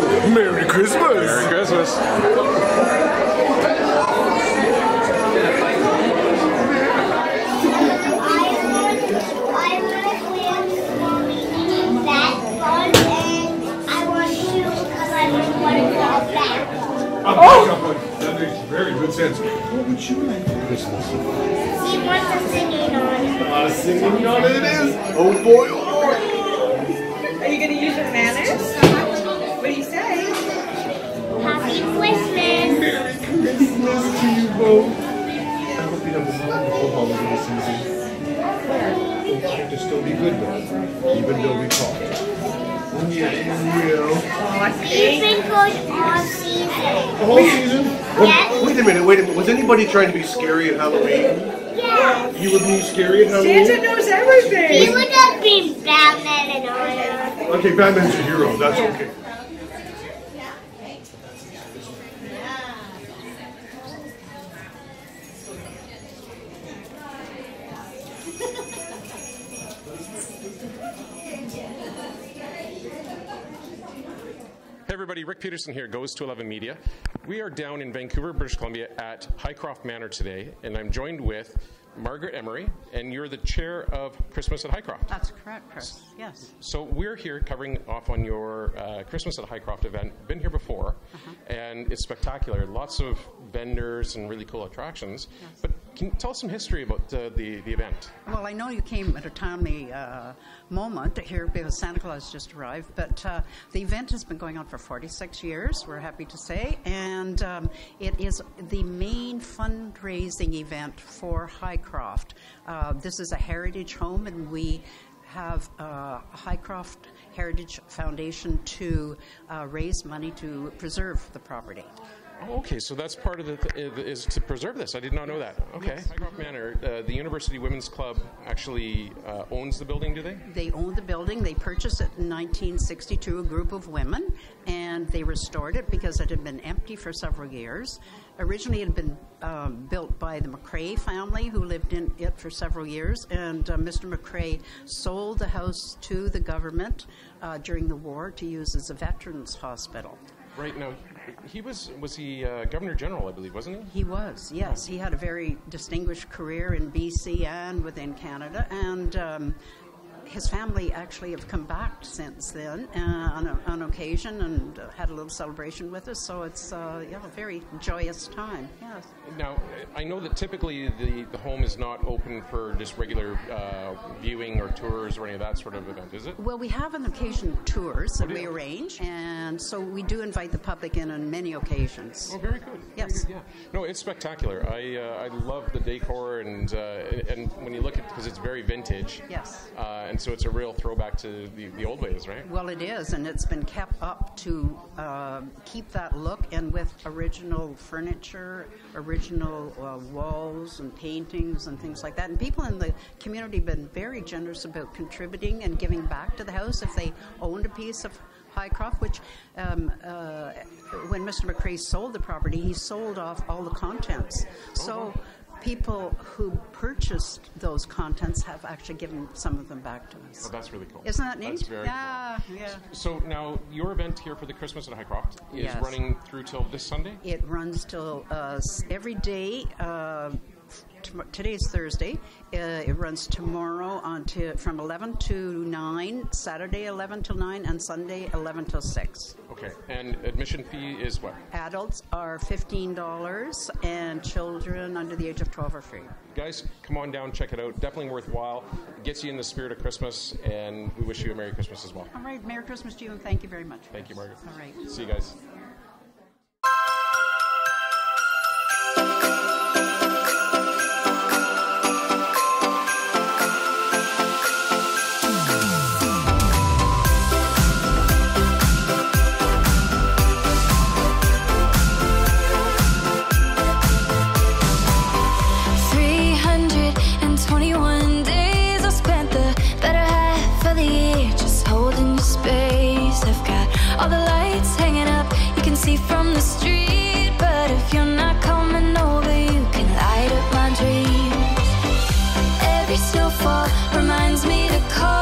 hello. Merry Christmas. Merry Christmas. That I want you because I wouldn't want to go back. That makes very good sense. What would you like for Christmas? He wants a singing on. Uh, singing on it is. Oh boy, oh boy. Christmas to you both. I hope you have a wonderful holiday season. We'll try to still be good though, even though we talk. Yeah, yeah. You've been good all season. The whole season? Yes. Wait a minute, wait a minute. Was anybody trying to be scary at Halloween? Yeah. You would be scary at Halloween? Santa knows everything. He would have been Batman and Anna. Okay, Batman's a hero. That's okay. Everybody, Rick Peterson here, Goes to 11 Media. We are down in Vancouver, British Columbia at Hycroft Manor today, and I'm joined with Margaret Emery, and you're the chair of Christmas at Hycroft. That's correct, Chris. Yes. So we're here covering off on your uh, Christmas at Hycroft event. Been here before, and it's spectacular. Lots of vendors and really cool attractions. But can you tell us some history about uh, the, the event? Well, I know you came at a timely uh, moment here because Santa Claus just arrived, but uh, the event has been going on for 46 years, we're happy to say, and um, it is the main fundraising event for Hycroft. Uh, this is a heritage home, and we have uh, Hycroft Heritage Foundation to uh, raise money to preserve the property. Oh, okay, so that's part of the th- is to preserve this. I did not know that. Okay, Hycroft Manor, uh, the University Women's Club actually uh, owns the building, do they? They own the building. They purchased it in 1962, a group of women, and they restored it because it had been empty for several years. Originally, it had been um, built by the McRae family, who lived in it for several years, and uh, Mr. McRae sold the house to the government uh, during the war to use as a veterans hospital. Right now, he was was he uh, Governor General, I believe, wasn't he? He was, yes. He had a very distinguished career in BC and within Canada, and um, his family actually have come back since then uh, on, a, on occasion and uh, had a little celebration with us. So it's uh, yeah, a very joyous time. Yes. Now, I know that typically the, the home is not open for just regular uh, viewing or tours or any of that sort of event, is it? Well, we have on occasion tours that do we arrange, and so we do invite the public in on many occasions. Oh, very good. Very Yes. good, yeah. No, it's spectacular. I uh, I love the decor and uh, and when you look at because it's very vintage. Yes. Uh, and so it's a real throwback to the, the old ways, right? Well, it is, and it's been kept up to uh, keep that look and with original furniture, original uh, walls and paintings and things like that. And people in the community have been very generous about contributing and giving back to the house if they owned a piece of Hycroft, which um, uh, when Mr. McRae sold the property, he sold off all the contents. So people who purchased those contents have actually given some of them back to us. Oh, that's really cool. Isn't that neat? That's very yeah, yeah. So now your event here for the Christmas at Hycroft is Yes. running through till this Sunday. It runs till uh, every day. Uh, today's Thursday. Uh, it runs tomorrow on to, from 11 to 9, Saturday 11 till 9, and Sunday 11 till 6. Okay. And admission fee is what? Adults are $15, and children under the age of 12 are free. Guys, come on down, check it out. Definitely worthwhile. It gets you in the spirit of Christmas, and we wish you a Merry Christmas as well. All right, Merry Christmas to you, and thank you very much. Thank you, Margaret. All right. See you guys. snowfall reminds me to call.